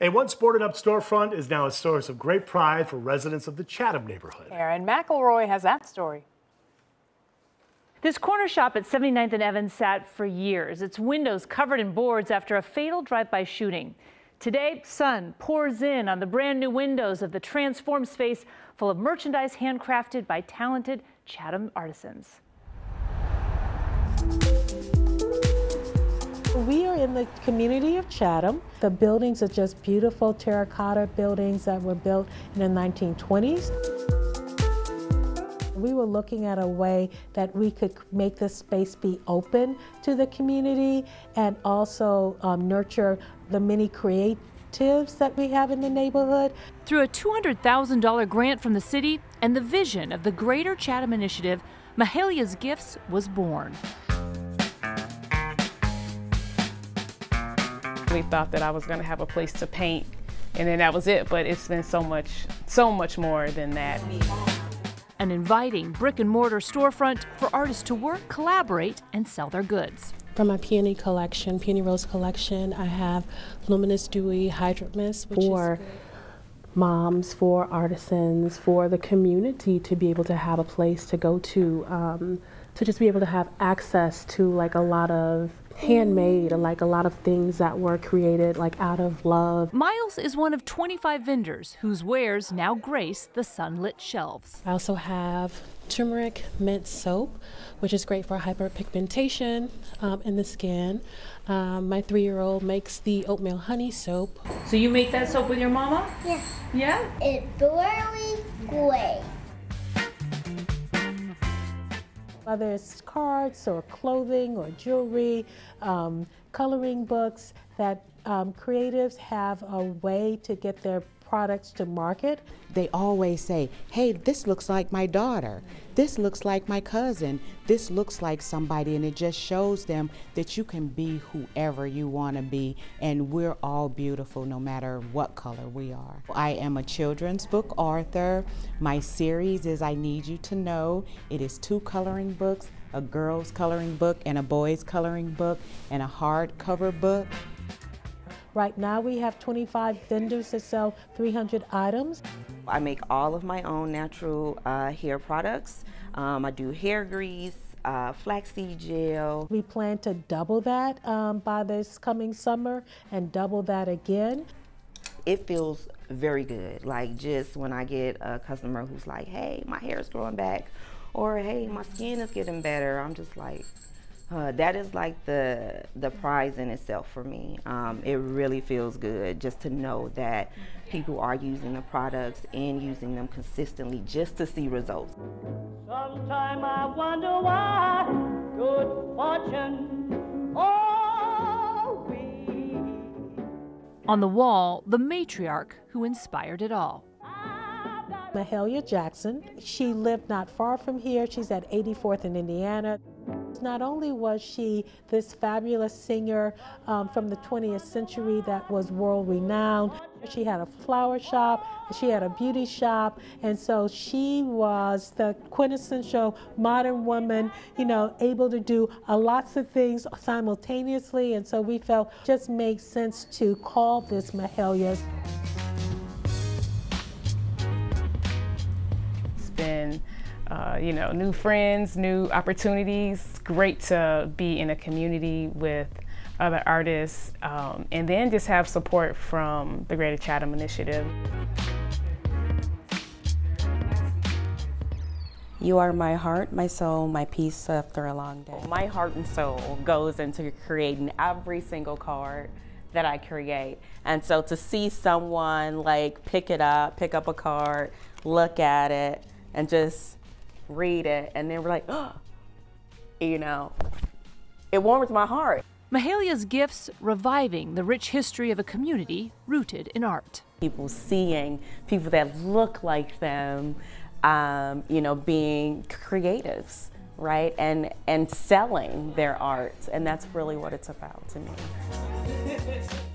A once boarded up storefront is now a source of great pride for residents of the Chatham neighborhood. Aaron McElroy has that story. This corner shop at 79th and Evans sat for years, its windows covered in boards after a fatal drive-by shooting. Today, sun pours in on the brand new windows of the transformed space full of merchandise handcrafted by talented Chatham artisans. We are in the community of Chatham. The buildings are just beautiful terracotta buildings that were built in the 1920s. We were looking at a way that we could make this space be open to the community and also um, nurture the many creatives that we have in the neighborhood. Through a $200,000 grant from the city and the vision of the Greater Chatham Initiative, Mahalia's Gifts was born. We thought that I was going to have a place to paint and then that was it, but it's been so much, so much more than that. An inviting brick and mortar storefront for artists to work, collaborate, and sell their goods. From my peony collection, peony rose collection, I have luminous dewy hydromus, for moms, for artisans, for the community to be able to have a place to go to, um, to just be able to have access to like a lot of handmade, like a lot of things that were created like out of love. Miles is one of 25 vendors whose wares now grace the sunlit shelves. I also have turmeric mint soap, which is great for hyperpigmentation um, in the skin. Um, my three-year-old makes the oatmeal honey soap. So you make that soap with your mama? Yes. Yeah? It's really great. Whether it's cards or clothing or jewelry, um, coloring books, that um, creatives have a way to get their products to market. They always say, hey, this looks like my daughter. This looks like my cousin. This looks like somebody. And it just shows them that you can be whoever you want to be. And we're all beautiful no matter what color we are. I am a children's book author. My series is I Need You to Know. It is two coloring books a girl's coloring book and a boy's coloring book and a hardcover book. Right now we have 25 vendors that sell 300 items. I make all of my own natural uh, hair products. Um, I do hair grease, uh, flaxseed gel. We plan to double that um, by this coming summer and double that again. It feels very good. Like just when I get a customer who's like, hey, my hair is growing back, or hey, my skin is getting better, I'm just like, uh, that is like the the prize in itself for me. Um, it really feels good just to know that people are using the products and using them consistently just to see results. Sometime I wonder why good fortune On the wall, the matriarch who inspired it all. Mahalia Jackson. She lived not far from here. She's at 84th in Indiana. Not only was she this fabulous singer um, from the 20th century that was world renowned, she had a flower shop, she had a beauty shop, and so she was the quintessential modern woman, you know, able to do a lots of things simultaneously, and so we felt just made sense to call this Mahalia's. Uh, you know, new friends, new opportunities. It's great to be in a community with other artists um, and then just have support from the Greater Chatham Initiative. You are my heart, my soul, my peace after a long day. My heart and soul goes into creating every single card that I create. And so to see someone like pick it up, pick up a card, look at it, and just read it, and then we're like, oh, you know, it warms my heart. Mahalia's gifts reviving the rich history of a community rooted in art. People seeing people that look like them, um, you know, being creatives, right? And, and selling their art. And that's really what it's about to me.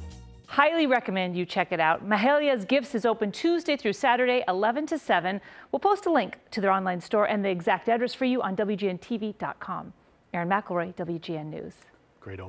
Highly recommend you check it out. Mahalia's Gifts is open Tuesday through Saturday, 11 to 7. We'll post a link to their online store and the exact address for you on WGNTV.com. Aaron McElroy, WGN News. Great